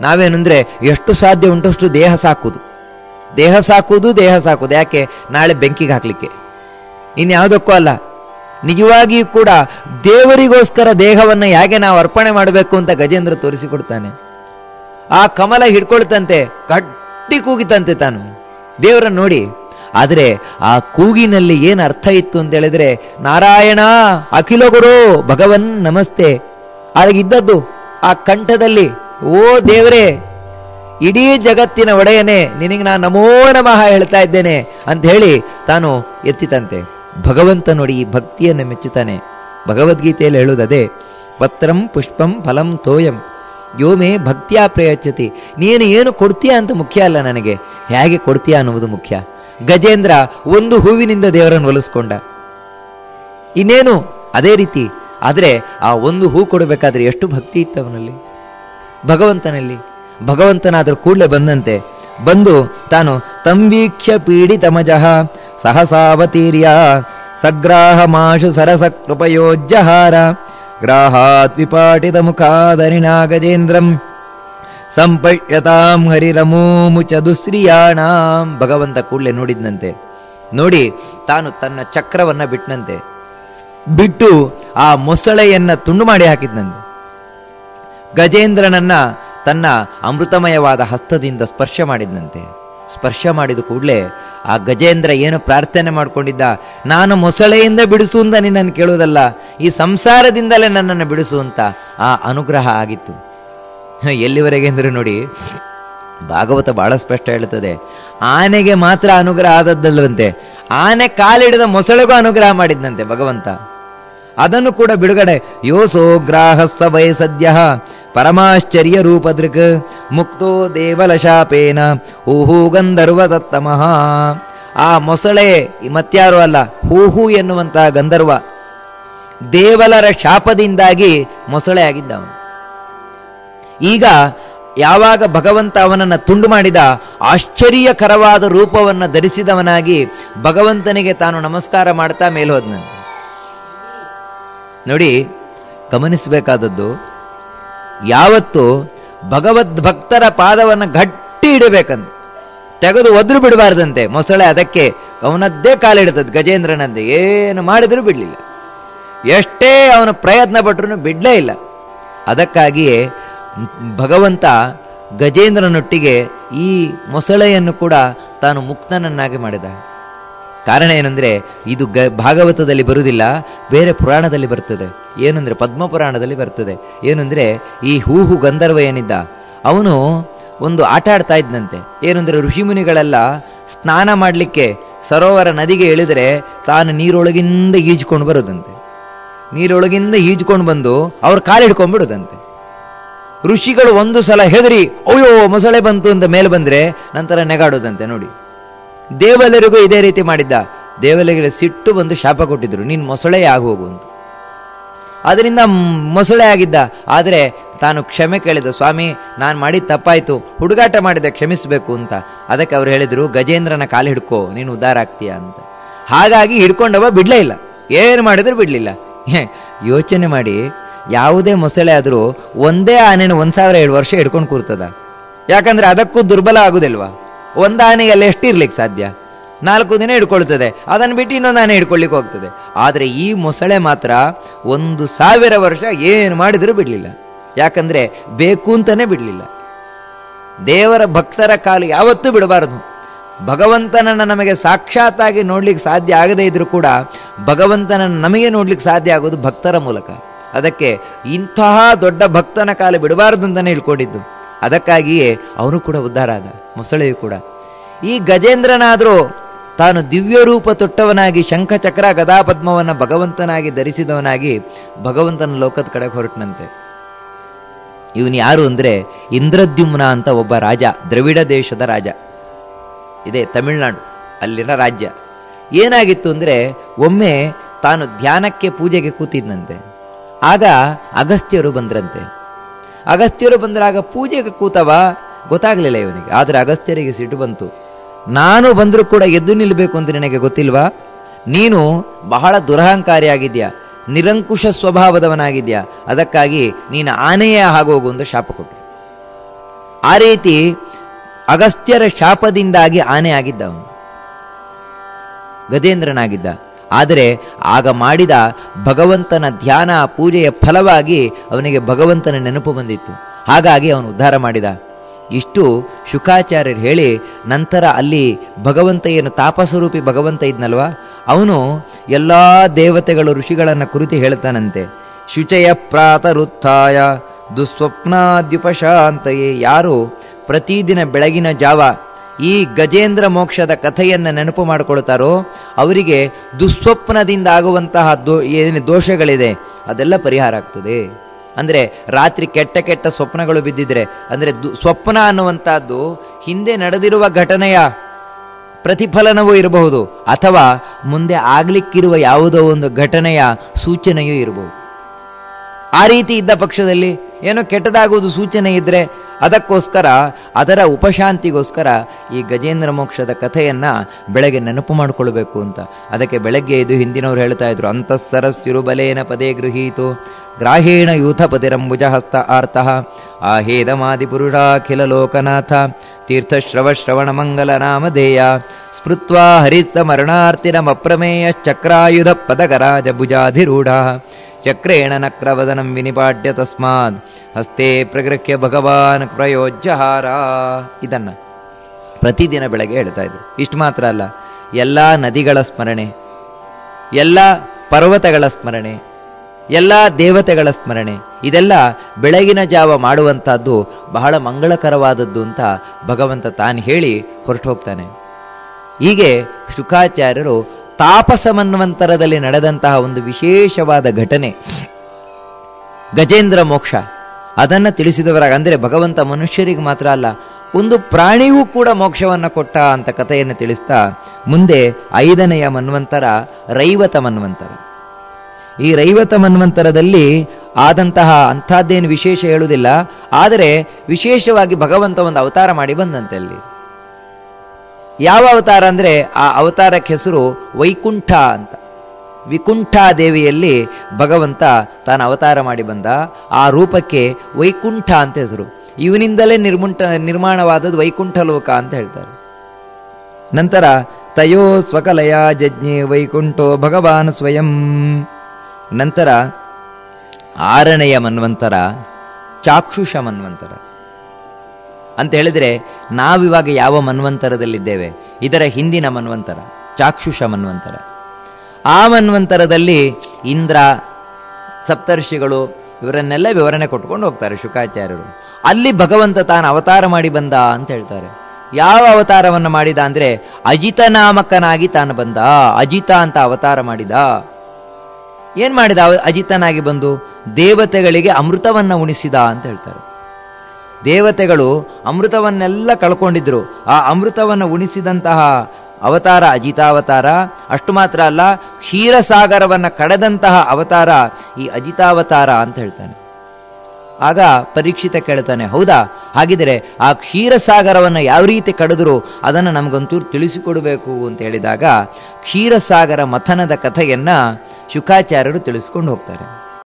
ನಾವೇನಂದ್ರೆ ಎಷ್ಟು ಸಾಧ್ಯ ಉಂಟಷ್ಟು ದೇಹ ಸಾಕುದು ದೇಹ ಸಾಕುವುದು, ದೇಹ ಸಾಕುದು ಯಾಕೆ? ನಾಳೆ ಬೆಂಕಿಗೆ ಹಾಕ್ಲಿಕ್ಕೆ. ಇನ್ಯಾವುದಕ್ಕೂ ಅಲ್ಲ. ನಿಜವಾಗಿಯೂ ಕೂಡ ದೇವರಿಗೋಸ್ಕರ ದೇಹವನ್ನು ಹೇಗೆ ನಾವು ಅರ್ಪಣೆ ಮಾಡಬೇಕು ಅಂತ ಗಜೇಂದ್ರ ತೋರಿಸಿಕೊಡ್ತಾನೆ. ಆ ಕಮಲ ಹಿಡ್ಕೊಳ್ತಂತೆ, ಕಟ್ಟಿ ಕೂಗಿತಂತೆ ತಾನು. ದೇವರನ್ನು ನೋಡಿ. ಆದರೆ ಆ ಕೂಗಿನಲ್ಲಿ ಏನು ಅರ್ಥ ಇತ್ತು ಅಂತ ಹೇಳಿದ್ರೆ, ನಾರಾಯಣ, ಅಖಿಲ ಗುರು, ಭಗವನ್ ನಮಸ್ತೆ. ಇದ್ದದ್ದು ಆ ಕಂಠದಲ್ಲಿ. ಓ ದೇವರೇ, ಇಡೀ ಜಗತ್ತಿನ ಒಡೆಯನೇ, ನಿನಗೆ ನಾನು ನಮೋ ನಮಃ ಹೇಳ್ತಾ ಇದ್ದೇನೆ ಅಂತ ಹೇಳಿ ತಾನು ಎತ್ತಿತಂತೆ. ಭಗವಂತ ನೋಡಿ ಈ ಭಕ್ತಿಯನ್ನು ಮೆಚ್ಚುತ್ತಾನೆ. ಭಗವದ್ಗೀತೆಯಲ್ಲಿ ಹೇಳುವುದದೇ, ಪತ್ರಂ ಪುಷ್ಪಂ ಫಲಂ ತೋಯಂ ಯೋಮೆ ಭಕ್ತಿಯ ಪ್ರಯೋಚತಿ ನೀನು ಏನು ಕೊಡ್ತೀಯಾ ಅಂತ ಮುಖ್ಯ ಅಲ್ಲ ನನಗೆ. ಹೇಗೆ ಕೊಡ್ತೀಯಾ ಅನ್ನುವುದು ಮುಖ್ಯ. ಗಜೇಂದ್ರ ಒಂದು ಹೂವಿನಿಂದ ದೇವರನ್ನು ಒಲಿಸ್ಕೊಂಡ ಇನ್ನೇನು? ಅದೇ ರೀತಿ. ಆದರೆ ಆ ಒಂದು ಹೂ ಕೊಡಬೇಕಾದ್ರೆ ಎಷ್ಟು ಭಕ್ತಿ ಇತ್ತು ಅವನಲ್ಲಿ. ಭಗವಂತನಲ್ಲಿ. ಭಗವಂತನಾದರೂ ಕೂಡಲೇ ಬಂದಂತೆ. ಬಂದು ತಾನು ತಂವೀಕ್ಷ್ಯ ಪೀಡಿತಮಜಃ, ಸಹಸಾವತೀರ್ಯ ಸಗ್ರಾಹ ಮಾಶು ಸರಸ ಕೃಪಯೋಜ್ಯಹಾರ, ಗ್ರಾಹಾತ್ ವಿಪಾಟಿತ ಮುಖಾದರಿಣಾ ನಾಗಜೇಂದ್ರಂ, ಸಂಪಶ್ಯತಾಂ ಹರಿರಮೋಮುಚ ದುಶ್ರಿಯಾಣಾಂ ಭಗವಂತ ಕೂಡಲೇ ನೋಡಿದ್ನಂತೆ. ನೋಡಿ, ತಾನು ತನ್ನ ಚಕ್ರವನ್ನು ಬಿಟ್ಟನಂತೆ ಬಿಟ್ಟು ಆ ಮೊಸಳೆಯನ್ನು ತುಂಡು ಮಾಡಿ ಹಾಕಿದ್ನಂತೆ. ಗಜೇಂದ್ರನನ್ನ ತನ್ನ ಅಮೃತಮಯವಾದ ಹಸ್ತದಿಂದ ಸ್ಪರ್ಶ ಮಾಡಿದಂತೆ ಸ್ಪರ್ಶ ಮಾಡಿದ ಕೂಡಲೇ ಆ ಗಜೇಂದ್ರ ಏನು ಪ್ರಾರ್ಥನೆ ಮಾಡಿಕೊಂಡಿದ್ದ? ನಾನು ಮೊಸಳೆಯಿಂದ ಬಿಡಿಸು ಅಂತ ನಿನ್ನನ್ನು ಕೇಳುವುದಲ್ಲ, ಈ ಸಂಸಾರದಿಂದಲೇ ನನ್ನನ್ನು ಬಿಡಿಸು ಅಂತ ಆ ಅನುಗ್ರಹ ಆಗಿತ್ತು. ಎಲ್ಲಿವರೆಗೆ ಅಂದರೆ ನೋಡಿ, ಭಾಗವತ ಬಹಳ ಸ್ಪಷ್ಟ ಹೇಳುತ್ತದೆ. ಆನೆಗೆ ಮಾತ್ರ ಅನುಗ್ರಹ ಆದದ್ದಲ್ಲವಂತೆ, ಆನೆ ಕಾಲಿಡಿದ ಮೊಸಳೆಗೂ ಅನುಗ್ರಹ ಮಾಡಿದ್ನಂತೆ ಭಗವಂತ. ಅದನ್ನು ಕೂಡ ಬಿಡುಗಡೆ, ಯೋಸೋ ಗ್ರಾಹಸ್ಥ ಸದ್ಯ ಪರಮಾಶ್ಚರ್ಯ ರೂಪದೃಕ್ ಮುಕ್ತೋ ದೇವಲ ಶಾಪೇನ ಹೂಹೂ ಗಂಧರ್ವ ತತ್ತಮಃ ಆ ಮೊಸಳೆ ಮತ್ಯಾರು ಅಲ್ಲ, ಹೂಹು ಎನ್ನುವಂತಹ ಗಂಧರ್ವ ದೇವಲರ ಶಾಪದಿಂದಾಗಿ ಮೊಸಳೆ ಆಗಿದ್ದ ಅವನು ಈಗ ಯಾವಾಗ ಭಗವಂತ ಅವನನ್ನು ತುಂಡು ಮಾಡಿದ ಆಶ್ಚರ್ಯಕರವಾದ ರೂಪವನ್ನು ಧರಿಸಿದವನಾಗಿ ಭಗವಂತನಿಗೆ ತಾನು ನಮಸ್ಕಾರ ಮಾಡ್ತಾ ಮೇಲೋದ್ನಂತೆ ನೋಡಿ, ಗಮನಿಸಬೇಕಾದದ್ದು ಯಾವತ್ತು ಭಗವದ್ ಭಕ್ತರ ಪಾದವನ್ನು ಗಟ್ಟಿ ಇಡಬೇಕಂತ ತೆಗೆದು ಒದ್ರು ಬಿಡಬಾರ್ದಂತೆ. ಮೊಸಳೆ ಅದಕ್ಕೆ ಅವನದ್ದೇ ಕಾಲಿಡ್ತದೆ ಗಜೇಂದ್ರನಂತೆ. ಏನು ಮಾಡಿದರೂ ಬಿಡಲಿಲ್ಲ. ಎಷ್ಟೇ ಅವನು ಪ್ರಯತ್ನ ಪಟ್ಟರು ಬಿಡಲೇ ಇಲ್ಲ. ಅದಕ್ಕಾಗಿಯೇ ಭಗವಂತ ಗಜೇಂದ್ರನೊಟ್ಟಿಗೆ ಈ ಮೊಸಳೆಯನ್ನು ಕೂಡ ತಾನು ಮುಕ್ತನನ್ನಾಗಿ ಮಾಡಿದ. ಕಾರಣ ಏನಂದ್ರೆ, ಇದು ಗ, ಭಾಗವತದಲ್ಲಿ ಬರುವುದಿಲ್ಲ, ಬೇರೆ ಪುರಾಣದಲ್ಲಿ ಬರ್ತದೆ. ಏನಂದ್ರೆ ಪದ್ಮ ಪುರಾಣದಲ್ಲಿ ಬರ್ತದೆ. ಏನಂದ್ರೆ, ಈ ಹೂಹು ಗಂಧರ್ವ ಏನಿದ್ದ, ಅವನು ಒಂದು ಆಟ ಆಡ್ತಾ ಇದ್ದಂತೆ ಏನಂದ್ರೆ, ಋಷಿಮುನಿಗಳೆಲ್ಲ ಸ್ನಾನ ಮಾಡಲಿಕ್ಕೆ ಸರೋವರ ನದಿಗೆ ಇಳಿದರೆ ತಾನು ನೀರೊಳಗಿಂದ ಈಜ್ಕೊಂಡು ಬರೋದಂತೆ. ನೀರೊಳಗಿಂದ ಈಜ್ಕೊಂಡು ಬಂದು ಅವ್ರ ಕಾಲಿಡ್ಕೊಂಡ್ಬಿಡೋದಂತೆ ಋಷಿಗಳು ಒಂದು ಸಲ ಹೆದರಿ, ಅಯ್ಯೋ, ಮೊಸಳೆ ಬಂತು ಅಂತ ಮೇಲೆ ಬಂದರೆ ನಂತರ ನೆಗಾಡೋದಂತೆ ನೋಡಿ. ದೇವಲರಿಗೂ ಇದೇ ರೀತಿ ಮಾಡಿದ್ದ. ದೇವಲರಿಗೆ ಸಿಟ್ಟು ಬಂದು ಶಾಪ ಕೊಟ್ಟಿದ್ರು. ನೀನು ಮೊಸಳೆ ಆಗೋಗು ಅಂತ. ಅದರಿಂದ ಮೊಸಳೆ ಆಗಿದ್ದ. ಆದರೆ ತಾನು ಕ್ಷಮೆ ಕೇಳಿದ, ಸ್ವಾಮಿ, ನಾನು ಮಾಡಿದ ತಪ್ಪಾಯ್ತು. ಹುಡುಗಾಟ ಮಾಡಿದೆ, ಕ್ಷಮಿಸಬೇಕು ಅಂತ. ಅದಕ್ಕೆ ಅವ್ರು ಹೇಳಿದ್ರು, ಗಜೇಂದ್ರನ ಕಾಲು ಹಿಡ್ಕೋ. ನೀನು ಉದ್ಧಾರ ಆಗ್ತೀಯ ಅಂತ. ಹಾಗಾಗಿ ಹಿಡ್ಕೊಂಡವ ಬಿಡಲೇ ಇಲ್ಲ. ಏನು ಮಾಡಿದ್ರು ಬಿಡ್ಲಿಲ್ಲ. ಯೋಚನೆ ಮಾಡಿ. ಯಾವುದೇ ಮೊಸಳೆ ಆದರೂ ಒಂದೇ ಆನೆನ ಒಂದ್ ಸಾವಿರ ಎರಡು ವರ್ಷ ಹಿಡ್ಕೊಂಡು ಕೂರ್ತದ. ಯಾಕಂದ್ರೆ ಅದಕ್ಕೂ ದುರ್ಬಲ ಆಗುದಿಲ್ವಾ? ಒಂದು ಆನೆಗೆಲ್ಲ ಎಷ್ಟಿರ್ಲಿಕ್ಕೆ ಸಾಧ್ಯ? ನಾಲ್ಕು ದಿನ ಹಿಡ್ಕೊಳ್ತದೆ, ಅದನ್ನು ಬಿಟ್ಟು ಇನ್ನೊಂದು ಆನೆ ಹಿಡ್ಕೊಳ್ಳಿಕ್ಕೆ ಹೋಗ್ತದೆ. ಆದರೆ ಈ ಮೊಸಳೆ ಮಾತ್ರ ಒಂದು ಸಾವಿರ ವರ್ಷ ಏನು ಮಾಡಿದರೂ ಬಿಡಲಿಲ್ಲ. ಯಾಕಂದರೆ ಬೇಕು ಅಂತಲೇ ಬಿಡಲಿಲ್ಲ. ದೇವರ ಭಕ್ತರ ಕಾಲು ಯಾವತ್ತೂ ಬಿಡಬಾರದು. ಭಗವಂತನನ್ನು ನಮಗೆ ಸಾಕ್ಷಾತ್ತಾಗಿ ನೋಡ್ಲಿಕ್ಕೆ ಸಾಧ್ಯ ಆಗದೇ ಇದ್ರೂ ಕೂಡ ಭಗವಂತನನ್ನು ನಮಗೆ ನೋಡ್ಲಿಕ್ಕೆ ಸಾಧ್ಯ ಆಗೋದು ಭಕ್ತರ ಮೂಲಕ. ಅದಕ್ಕೆ ಇಂತಹ ದೊಡ್ಡ ಭಕ್ತನ ಕಾಲ ಬಿಡಬಾರದು ಅಂತಾನೆ ಹೇಳ್ಕೊಂಡಿದ್ದು. ಅದಕ್ಕಾಗಿಯೇ ಅವನು ಕೂಡ ಉದ್ಧಾರ ಆದ, ಮೊಸಳೆಯು ಕೂಡ. ಈ ಗಜೇಂದ್ರನಾದರೂ ತಾನು ದಿವ್ಯ ರೂಪ ತೊಟ್ಟವನಾಗಿ ಶಂಖಚಕ್ರ ಗದಾಪದ್ಮವನ್ನು ಭಗವಂತನಾಗಿ ಧರಿಸಿದವನಾಗಿ ಭಗವಂತನ ಲೋಕದ ಕಡೆ ಹೊರಟನಂತೆ. ಇವನು ಯಾರು ಅಂದರೆ ಇಂದ್ರದ್ಯುಮ್ನ ಅಂತ ಒಬ್ಬ ರಾಜ, ದ್ರವಿಡ ದೇಶದ ರಾಜ. ಇದೆ ತಮಿಳುನಾಡು, ಅಲ್ಲಿನ ರಾಜ್ಯ. ಏನಾಗಿತ್ತು ಅಂದರೆ ಒಮ್ಮೆ ತಾನು ಧ್ಯಾನಕ್ಕೆ ಪೂಜೆಗೆ ಕೂತಿದ್ನಂತೆ. ಆಗ ಅಗಸ್ತ್ಯರು ಬಂದ್ರಂತೆ. ಅಗಸ್ತ್ಯರು ಬಂದ್ರಾಗ ಪೂಜೆಗೆ ಕೂತವ, ಗೊತ್ತಾಗ್ಲಿಲ್ಲ ಇವನಿಗೆ. ಆದರೆ ಅಗಸ್ತ್ಯರಿಗೆ ಸಿಟ್ಟು ಬಂತು. ನಾನು ಬಂದರೂ ಕೂಡ ಎದ್ದು ನಿಲ್ಲಬೇಕು ಅಂತ ನಿನಗೆ ಗೊತ್ತಿಲ್ವಾ? ನೀನು ಬಹಳ ದುರಹಂಕಾರಿಯಾಗಿದ್ಯಾ, ನಿರಂಕುಶ ಸ್ವಭಾವದವನಾಗಿದ್ಯಾ, ಅದಕ್ಕಾಗಿ ನೀನು ಆನೆಯೇ ಆಗೋಗು ಅಂತ ಶಾಪ ಕೊಟ್ಟರು ಆ ರೀತಿ ಅಗಸ್ತ್ಯರ ಶಾಪದಿಂದಾಗಿ ಆನೆ ಆಗಿದ್ದ ಅವನು ಗಜೇಂದ್ರನಾಗಿದ್ದ. ಆದರೆ ಆಗ ಮಾಡಿದ ಭಗವಂತನ ಧ್ಯಾನ ಪೂಜೆಯ ಫಲವಾಗಿ ಅವನಿಗೆ ಭಗವಂತನ ನೆನಪು ಬಂದಿತ್ತು. ಹಾಗಾಗಿ ಅವನು ಉದ್ಧಾರ ಮಾಡಿದ. ಇಷ್ಟು ಶುಕಾಚಾರ್ಯರು ಹೇಳಿ ನಂತರ ಅಲ್ಲಿ ಭಗವಂತ ಏನು ತಾಪಸ್ವರೂಪಿ ಭಗವಂತ ಇದ್ನಲ್ವಾ? ಅವನು ಎಲ್ಲ ದೇವತೆಗಳು ಋಷಿಗಳನ್ನು ಕುರಿತು ಹೇಳ್ತಾನಂತೆ. ಶುಚಯ ಪ್ರಾತರುತ್ಥಾಯ ದುಸ್ವಪ್ನಾದ್ಯುಪಶಾಂತೆಯೇ. ಯಾರು ಪ್ರತಿದಿನ ಬೆಳಗಿನ ಜಾವ ಈ ಗಜೇಂದ್ರ ಮೋಕ್ಷದ ಕಥೆಯನ್ನು ನೆನಪು ಮಾಡಿಕೊಳ್ತಾರೋ, ಅವರಿಗೆ ದುಸ್ವಪ್ನದಿಂದ ಆಗುವಂತಹ ದೋ ಏನು ದೋಷಗಳಿದೆ, ಅದೆಲ್ಲ ಪರಿಹಾರ ಆಗ್ತದೆ. ಅಂದರೆ ರಾತ್ರಿ ಕೆಟ್ಟ ಕೆಟ್ಟ ಸ್ವಪ್ನಗಳು ಬಿದ್ದಿದ್ರೆ, ಅಂದರೆ ದು, ಸ್ವಪ್ನ ಅನ್ನುವಂಥದ್ದು ಹಿಂದೆ ನಡೆದಿರುವ ಘಟನೆಯ ಪ್ರತಿಫಲನವೂ ಇರಬಹುದು, ಅಥವಾ ಮುಂದೆ ಆಗಲಿಕ್ಕಿರುವ ಯಾವುದೋ ಒಂದು ಘಟನೆಯ ಸೂಚನೆಯೂ ಇರಬಹುದು. ಆ ರೀತಿ ಇದ್ದ ಪಕ್ಷದಲ್ಲಿ ಏನೋ ಕೆಟ್ಟದಾಗುವುದು ಸೂಚನೆ ಇದ್ರೆ ಅದಕ್ಕೋಸ್ಕರ, ಅದರ ಉಪಶಾಂತಿಗೋಸ್ಕರ ಈ ಗಜೇಂದ್ರ ಮೋಕ್ಷದ ಕಥೆಯನ್ನ ಬೆಳಗ್ಗೆ ನೆನಪು ಮಾಡಿಕೊಳ್ಬೇಕು ಅಂತ. ಅದಕ್ಕೆ ಬೆಳಗ್ಗೆ ಇದು ಹಿಂದಿನವರು ಹೇಳ್ತಾ ಇದ್ರು ಅಂತಃಸರಸ್ತಿರುಬಲೇನ ಪದೇ ಗೃಹೀತು, ಗ್ರಾಹೇಣ ಯೂಥ ಪದಿರಂಬುಜ ಹಸ್ತ ಆರ್ತಃ ಆಹೇದಮಾದಿ ಪುರುಷಾಖಿಲ ಲೋಕನಾಥ ತೀರ್ಥಶ್ರವ ಶ್ರವಣ ಮಂಗಲ ನಾಮಧೇಯ ಸ್ಮೃತ್ವಾ ಚಕ್ರಾಯುಧ ಪದಗರಾಜ ಭುಜಾಧಿರೂಢ ಚಕ್ರೇಣ ನಕ್ರವದನಂ ವಿನಿಪಾಡ್ಯ ತಸ್ಮಾತ್ ಹಸ್ತೆ ಪ್ರಗೃಹ್ಯ ಭಗವಾನ್ ಪ್ರಯೋಜ್ಯಹಾರ ಇದನ್ನ ಪ್ರತಿದಿನ ಬೆಳಗ್ಗೆ ಹೇಳ್ತಾ ಇದ್ರು. ಇಷ್ಟು ಮಾತ್ರ ಅಲ್ಲ, ಎಲ್ಲ ನದಿಗಳ ಸ್ಮರಣೆ, ಎಲ್ಲ ಪರ್ವತಗಳ ಸ್ಮರಣೆ, ಎಲ್ಲ ದೇವತೆಗಳ ಸ್ಮರಣೆ, ಇದೆಲ್ಲ ಬೆಳಗಿನ ಜಾವ ಮಾಡುವಂಥದ್ದು ಬಹಳ ಮಂಗಳಕರವಾದದ್ದು ಅಂತ ಭಗವಂತ ತಾನು ಹೇಳಿ ಹೊರಟು ಹೋಗ್ತಾನೆ ಹೀಗೆ ಶುಕಾಚಾರ್ಯರು ತಾಪಸ ಮನ್ವಂತರದಲ್ಲಿ ನಡೆದಂತಹ ಒಂದು ವಿಶೇಷವಾದ ಘಟನೆ, ಗಜೇಂದ್ರ ಮೋಕ್ಷ. ಅದನ್ನು ತಿಳಿಸಿದವರಾಗ ಅಂದರೆ ಭಗವಂತ ಮನುಷ್ಯರಿಗೆ ಮಾತ್ರ ಅಲ್ಲ, ಒಂದು ಪ್ರಾಣಿಯೂ ಕೂಡ ಮೋಕ್ಷವನ್ನು ಕೊಟ್ಟ ಅಂತ ಕಥೆಯನ್ನು ತಿಳಿಸ್ತಾ ಮುಂದೆ ಐದನೆಯ ಮನ್ವಂತರ, ರೈವತ ಮನ್ವಂತರ. ಈ ರೈವತ ಮನ್ವಂತರದಲ್ಲಿ ಆದಂತಹ ಅಂಥದ್ದೇನು ವಿಶೇಷ ಹೇಳುವುದಿಲ್ಲ, ಆದರೆ ವಿಶೇಷವಾಗಿ ಭಗವಂತ ಒಂದು ಅವತಾರ ಮಾಡಿ ಬಂದಂತೆ ಅಲ್ಲಿ. ಯಾವ ಅವತಾರ ಅಂದರೆ ಆ ಅವತಾರಕ್ಕೆ ಹೆಸರು ವೈಕುಂಠ ಅಂತ. ವಿಕುಂಠ ದೇವಿಯಲ್ಲಿ ಭಗವಂತ ತಾನು ಅವತಾರ ಮಾಡಿ ಬಂದ. ಆ ರೂಪಕ್ಕೆ ವೈಕುಂಠ ಅಂತ ಹೆಸರು. ಇವನಿಂದಲೇ ನಿರ್ಮುಂಟ, ನಿರ್ಮಾಣವಾದದ್ದು ವೈಕುಂಠ ಲೋಕ ಅಂತ ಹೇಳ್ತಾರೆ. ನಂತರ ತಯೋ ಸ್ವಕಲಯ ಜಜ್ಞೆ ವೈಕುಂಠೋ ಭಗವಾನ್ ಸ್ವಯಂ. ನಂತರ ಆರನೆಯ ಮನ್ವಂತರ, ಚಾಕ್ಷುಷ ಮನ್ವಂತರ. ಅಂತ ಹೇಳಿದ್ರೆ, ನಾವಿವಾಗ ಯಾವ ಮನ್ವಂತರದಲ್ಲಿದ್ದೇವೆ? ಇದರ ಹಿಂದಿನ ಮನ್ವಂತರ, ಚಾಕ್ಷುಷ ಮನ್ವಂತರ. ಆ ಮನ್ವಂತರದಲ್ಲಿ ಇಂದ್ರ, ಸಪ್ತರ್ಷಿಗಳು, ಇವರನ್ನೆಲ್ಲ ವಿವರಣೆ ಕೊಟ್ಕೊಂಡು ಹೋಗ್ತಾರೆ ಶುಕಾಚಾರ್ಯರು ಅಲ್ಲಿ ಭಗವಂತ ತಾನು ಅವತಾರ ಮಾಡಿ ಬಂದ ಅಂತ ಹೇಳ್ತಾರೆ. ಯಾವ ಅವತಾರವನ್ನು ಮಾಡಿದ ಅಂದರೆ, ಅಜಿತ ನಾಮಕನಾಗಿ ತಾನು ಬಂದ. ಅಜಿತ ಅಂತ ಅವತಾರ ಮಾಡಿದ. ಏನು ಮಾಡಿದ? ಅಜಿತನಾಗಿ ಬಂದು ದೇವತೆಗಳಿಗೆ ಅಮೃತವನ್ನು ಉಣಿಸಿದ ಅಂತ ಹೇಳ್ತಾರೆ. ದೇವತೆಗಳು ಅಮೃತವನ್ನೆಲ್ಲ ಕಳ್ಕೊಂಡಿದ್ರು. ಆ ಅಮೃತವನ್ನು ಉಣಿಸಿದಂತಹ ಅವತಾರ, ಅಜಿತಾವತಾರ, ಅಷ್ಟು ಮಾತ್ರ ಅಲ್ಲ, ಕ್ಷೀರಸಾಗರವನ್ನು ಕಡೆದಂತಹ ಅವತಾರ ಈ ಅಜಿತಾವತಾರ ಅಂತ ಹೇಳ್ತಾನೆ. ಆಗ ಪರೀಕ್ಷಿತ ಕೇಳ್ತಾನೆ, ಹೌದಾ? ಹಾಗಿದ್ರೆ ಆ ಕ್ಷೀರಸಾಗರವನ್ನು ಯಾವ ರೀತಿ ಕಡಿದ್ರು ಅದನ್ನು ನಮಗೊಂಚೂರು ತಿಳಿಸಿಕೊಡಬೇಕು ಅಂತ ಹೇಳಿದಾಗ ಕ್ಷೀರಸಾಗರ ಮಥನದ ಕಥೆಯನ್ನು ಶುಕಾಚಾರ್ಯರು ತಿಳಿಸ್ಕೊಂಡು ಹೋಗ್ತಾರೆ.